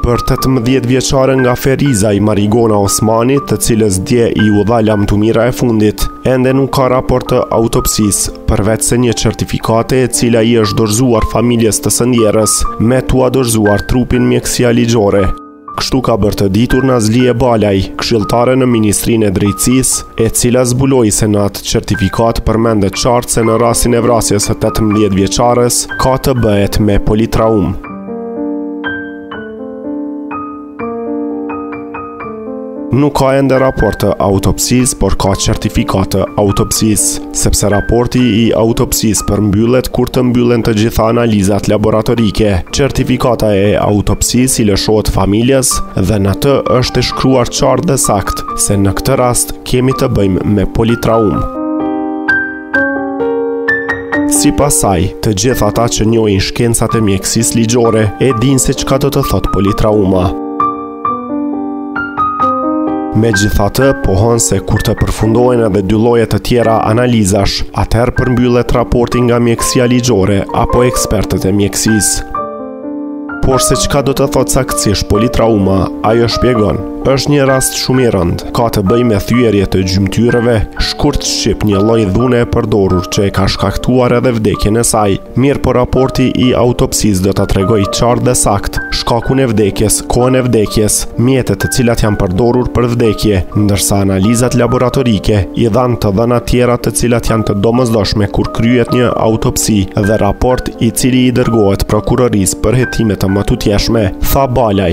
Për 18 vjeçaren nga Ferizaj Marigona Osmani, të cilës dje iu dha lamtumira e fundit, ende nuk ka raport të autopsisë, përveçse një certifikate e cila i është dorëzuar familjes të së ndjerës, me t'ua dorëzuar trupin mjekësia ligjore. Kështu ka bërë të ditur Nazlie Balaj, këshilltare në Ministrinë e Drejtësisë, e cila zbuloi se në atë certifikatë përmendet qartë se në rastin e vrasjes së 18 vjeçares ka të bëhet me politraumë. Nuk ka ende raport të autopsisë, por ka certifikatë të autopsisë, sepse raporti i autopsisë përmbyllet kur të mbyllen të gjitha analizat laboratorike. Certifikata e autopsisë i lëshohet familjes dhe në të është e shkruar qartë dhe saktë se në këtë rast kemi të bëjmë me politraumë. Si pasojë, të gjithë ata që njohin shkencat e mjekësisë ligjore e dinë se çka do të thotë politrauma. Megjithatë, pohon se kur të përfundojnë edhe dy lloje të tjera analizash, atëherë përmbyllet raporti nga mjekësia ligjore apo ekspertët e mjekësisë. Por se çka do të thotë saktësish politrauma, ajo shpjegon, është një rast shumë i rëndë, ka të bëjë me thyerje të gjymtyreve, shkurt shqip një lloj dhune e përdorur që e ka shkaktuar edhe vdekjen e saj. Mirëpo raporti i autopsisë do ta tregojë qartë dhe saktë shkakun e vdekjes, kohën e vdekjes, mjetet të cilat janë përdorur për vdekje, ndërsa analizat laboratorike i dhanë të dhëna tjera të cilat janë të domosdoshme kur kryhet një autopsi dhe raport i cili i dërgohet prokurorisë për hetime të mëtutjeshme, tha Balaj.